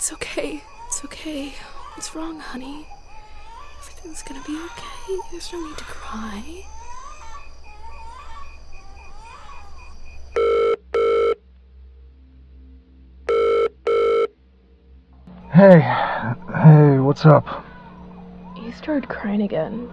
It's okay. It's okay. What's wrong, honey? Everything's gonna be okay. There's no need to cry. Hey, hey, what's up? You started crying again.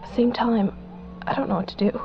At the same time, I don't know what to do.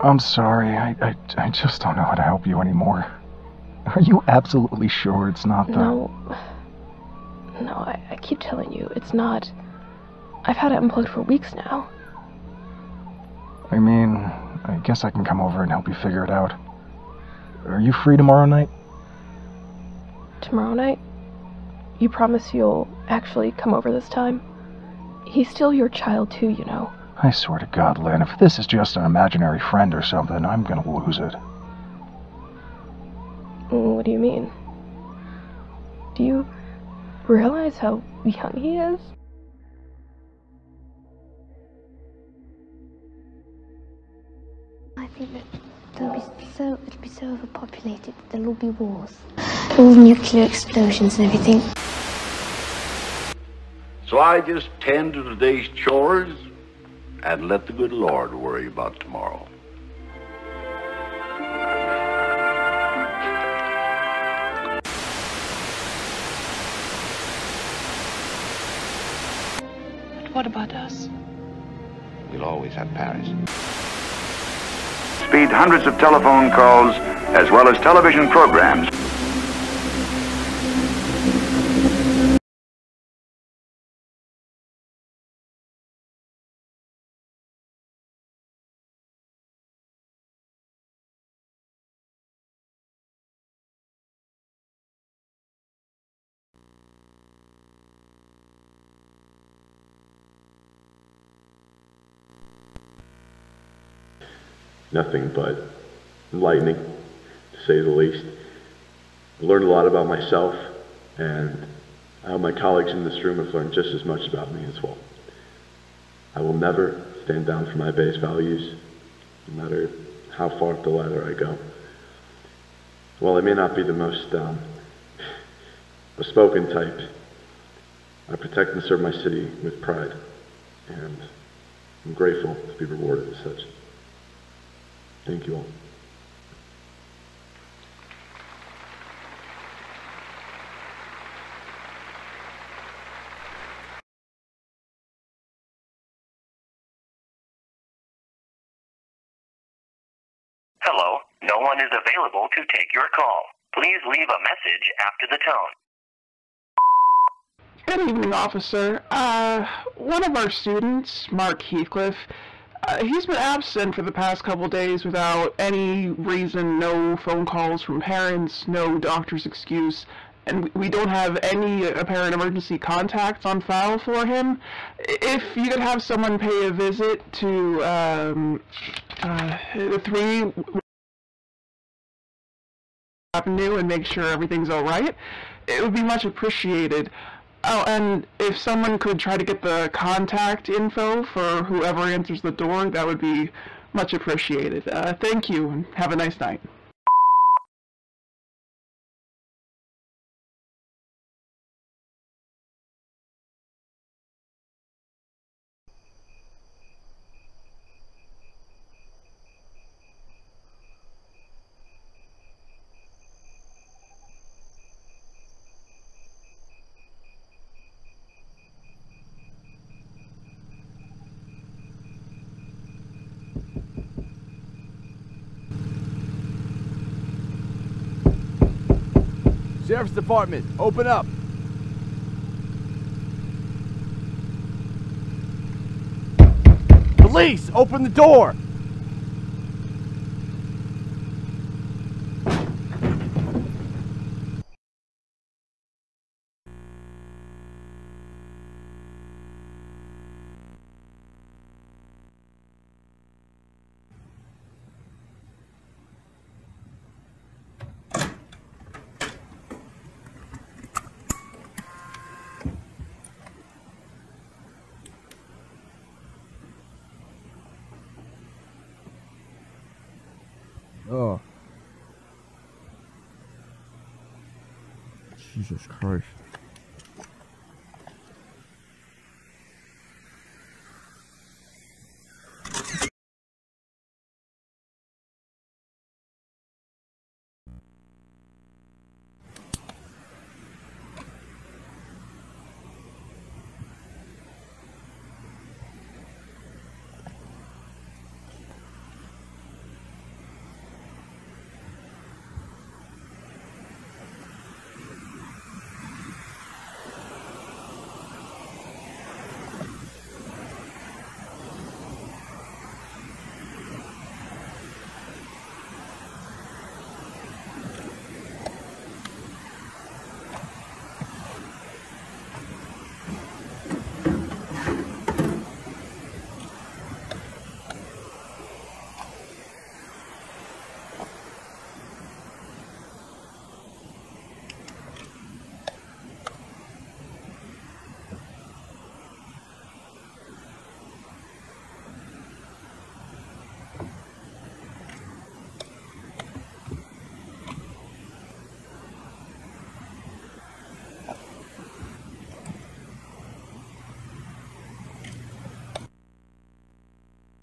I'm sorry, I, I, I just don't know how to help you anymore. Are you absolutely sure it's not the. No. No, I, I keep telling you, it's not. I've had it unplugged for weeks now. I mean, I guess I can come over and help you figure it out. Are you free tomorrow night? Tomorrow night? You promise you'll actually come over this time? He's still your child, too, you know. I swear to God, Lynn, if this is just an imaginary friend or something, I'm gonna lose it. What do you mean? Do you realize how young he is? I think that there'll be so it'll be so overpopulated that there'll all be wars, all nuclear explosions and everything. So I just tend to today's chores and let the good Lord worry about tomorrow. What about us? We'll always have Paris. Speed hundreds of telephone calls as well as television programs. Nothing but enlightening, to say the least. I learned a lot about myself, and I hope my colleagues in this room have learned just as much about me as well. I will never stand down for my base values, no matter how far up the ladder I go. While I may not be the most um, bespoken type, I protect and serve my city with pride, and I'm grateful to be rewarded as such. Thank you all. Hello, no one is available to take your call. Please leave a message after the tone. Good evening, officer. Uh, one of our students, Mark Heathcliff, uh, he's been absent for the past couple days without any reason, no phone calls from parents, no doctor's excuse, and we- don't have any apparent emergency contacts on file for him. If you could have someone pay a visit to, um, uh, the three Avenue and make sure everything's alright, it would be much appreciated. Oh, and if someone could try to get the contact info for whoever answers the door, that would be much appreciated. Uh, thank you, and have a nice night. Sheriff's Department, open up. Police, open the door. Oh. Jesus Christ.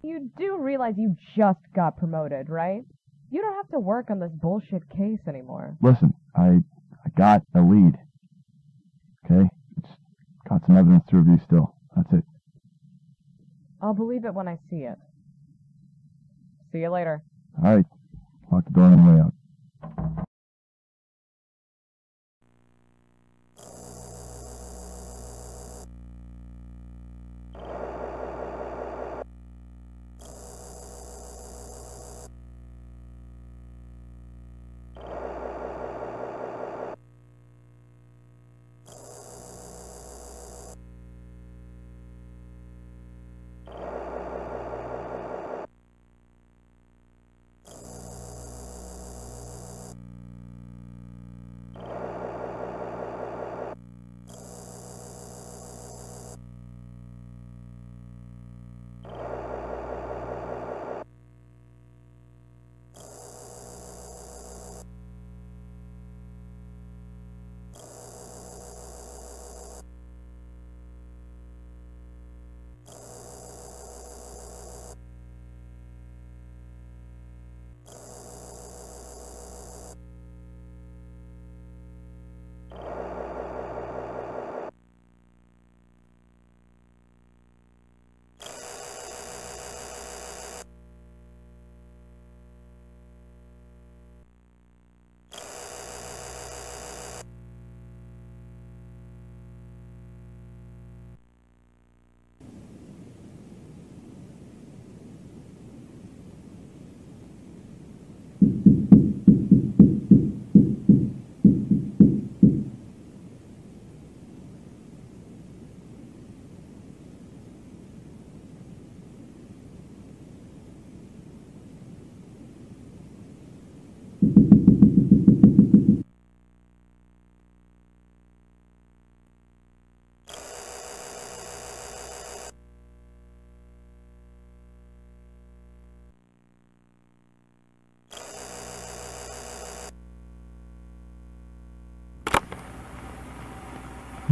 You do realize you just got promoted, right? You don't have to work on this bullshit case anymore. Listen, I I got a lead. Okay? It's got some evidence to review still. That's it. I'll believe it when I see it. See you later. All right. Lock the door on the way out.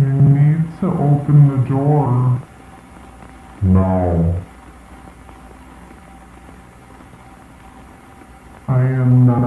You need to open the door. No. I am not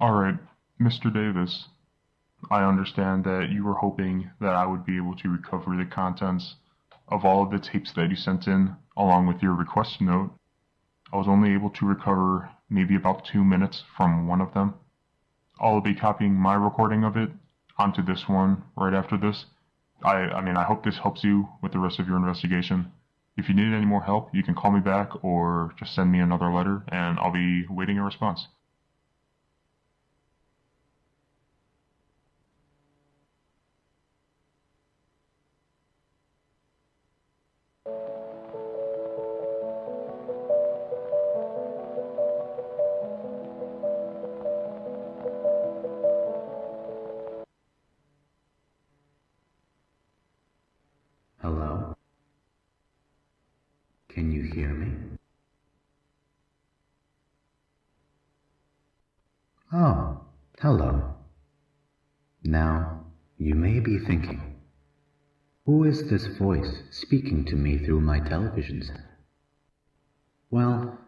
All right, Mr. Davis, I understand that you were hoping that I would be able to recover the contents of all of the tapes that you sent in along with your request note. I was only able to recover maybe about two minutes from one of them. I'll be copying my recording of it onto this one right after this I, I mean, I hope this helps you with the rest of your investigation. If you need any more help, you can call me back or just send me another letter, and I'll be waiting a response. Is this voice speaking to me through my television set? Well,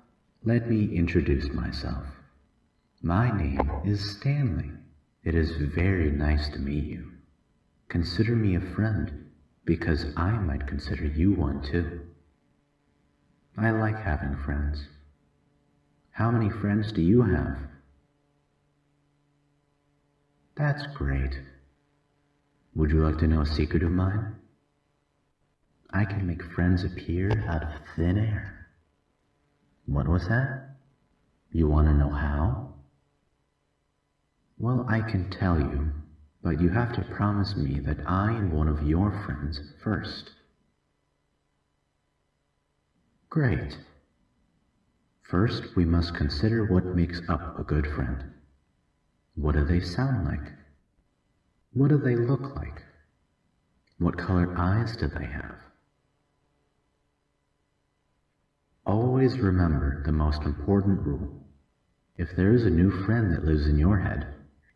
let me introduce myself. My name is Stanley. It is very nice to meet you. Consider me a friend, because I might consider you one too. I like having friends. How many friends do you have? That's great. Would you like to know a secret of mine? I can make friends appear out of thin air. What was that? You want to know how? Well, I can tell you, but you have to promise me that I am one of your friends first. Great. First, we must consider what makes up a good friend. What do they sound like? What do they look like? What color eyes do they have? Always remember the most important rule. If there is a new friend that lives in your head,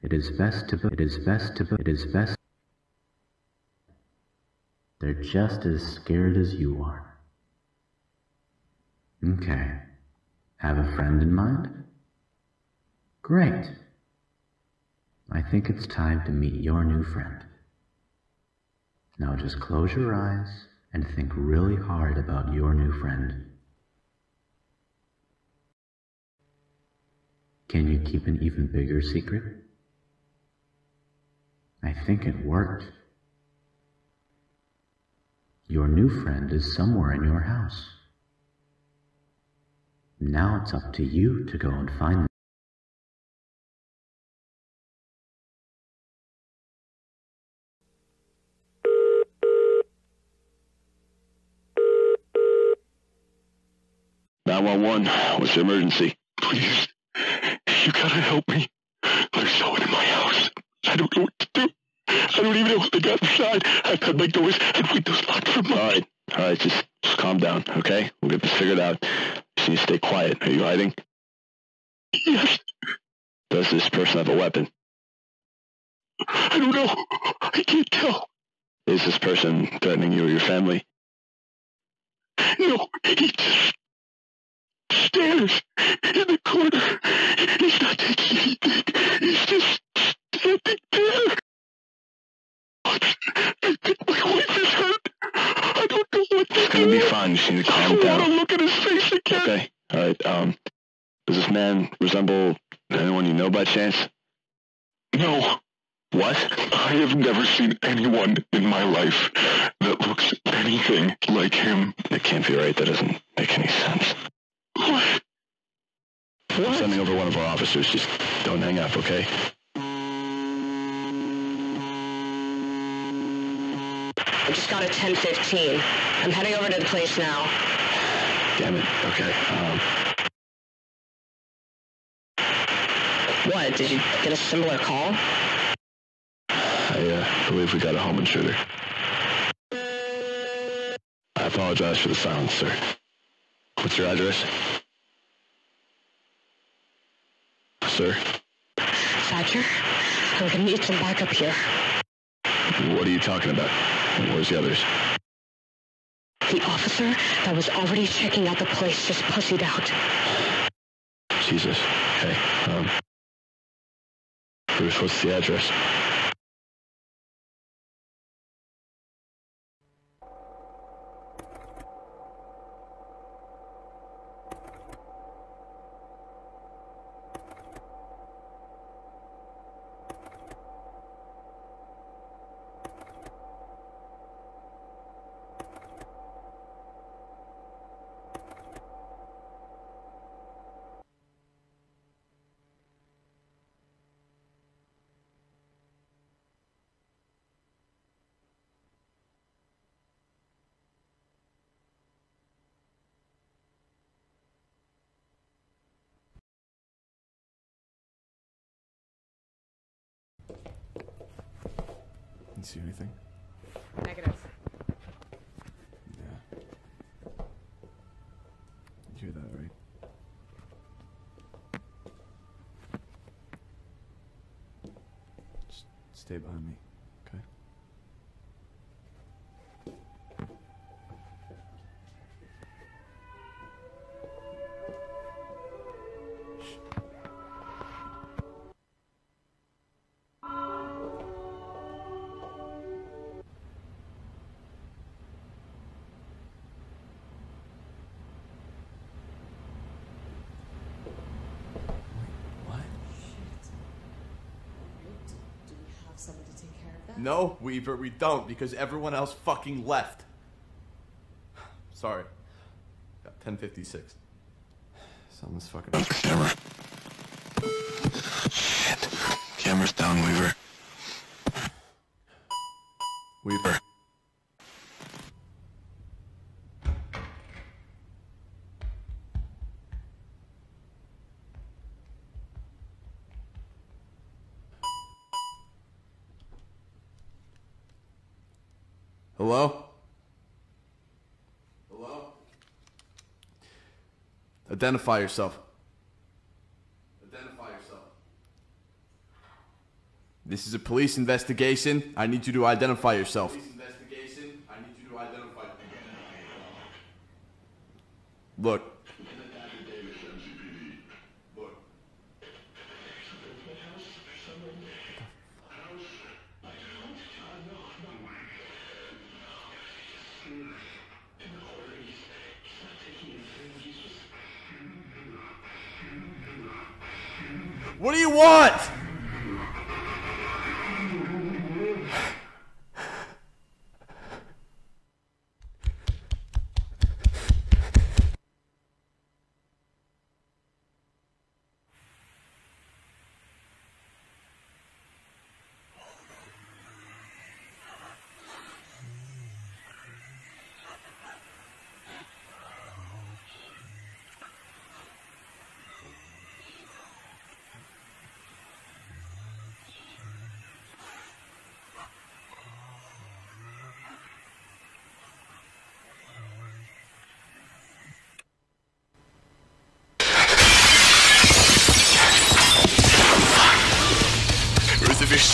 it is best to it is best to it is best they're just as scared as you are. Okay. Have a friend in mind? Great. I think it's time to meet your new friend. Now just close your eyes and think really hard about your new friend. Can you keep an even bigger secret? I think it worked. Your new friend is somewhere in your house. Now it's up to you to go and find them. Nine one one. What's the emergency? Please, you gotta help me. There's someone in my house. I don't know what to do. I don't even know what they got inside. I've had my doors and windows locked for right, all right, just, just calm down, okay? We'll get this figured out. Just need to stay quiet. Are you hiding? Yes. Does this person have a weapon? I don't know. I can't tell. Is this person threatening you or your family? No, he just stares in the corner. He's not taking anything. He's just standing there. I think my wife is hurt. I don't know what to It's gonna be fine. You just need to calm I down. wanna look at his face again. Okay. All right. Um, does this man resemble anyone you know by chance? No. What? I have never seen anyone in my life that looks anything like him. That can't be right. That doesn't make any sense. What? I'm sending over one of our officers. Just don't hang up, okay? I just got a 1015. I'm heading over to the place now. Damn it. Okay. Um, What? Did you get a similar call? I uh, believe we got a home intruder. I apologize for the silence, sir. What's your address? Sir, Thatcher? I'm gonna need some backup here. what are you talking about? Where's the others? The officer that was already checking out the place just pussied out. Jesus. Okay. Um, Cruz. What's the address? See anything? Negative. Yeah. You hear that, right? Just stay behind me, No, Weaver, we don't because everyone else fucking left. Sorry. Got 1056. Someone's fucking. Hello? Hello? Identify yourself. Identify yourself. This is a police investigation. I need you to identify yourself. Police investigation. I need you to identify. Look, what do you want?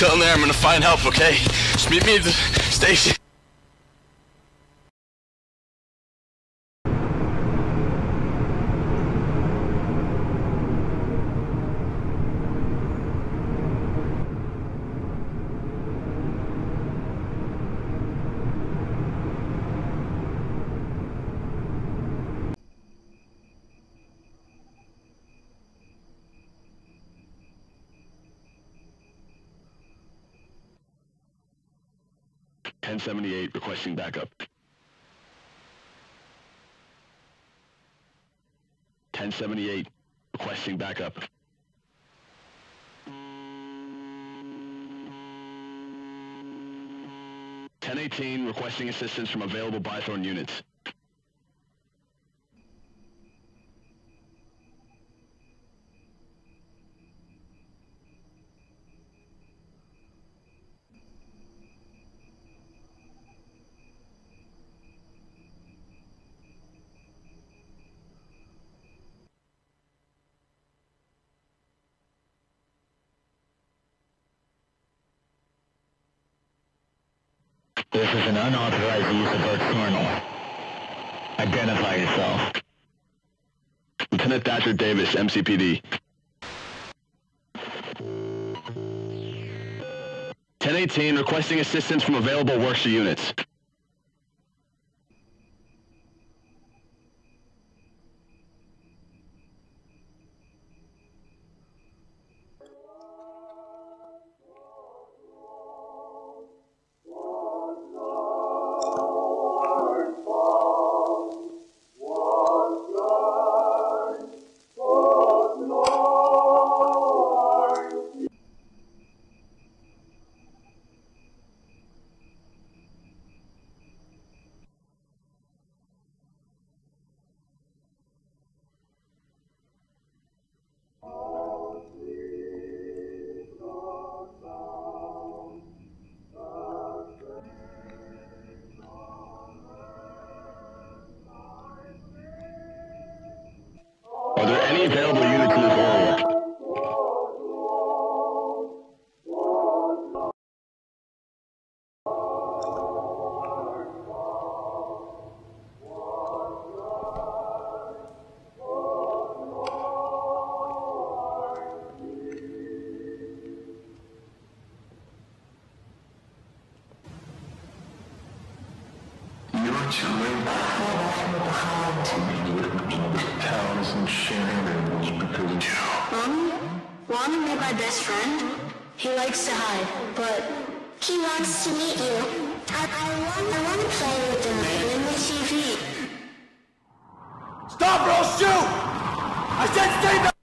In there, I'm gonna find help, okay? Just meet me at the station. Ten seventy eight requesting backup. Ten seventy eight requesting backup. Ten eighteen requesting assistance from available Bythorne units. This is an unauthorized use of Colonel. Identify yourself. Lieutenant Thatcher Davis, MCPD. 1018 requesting assistance from available worksher units. Be my best friend? He likes to hide, but he wants to meet you. I, I want I want to play with him the TV. Stop or I'll shoot! I said stay back!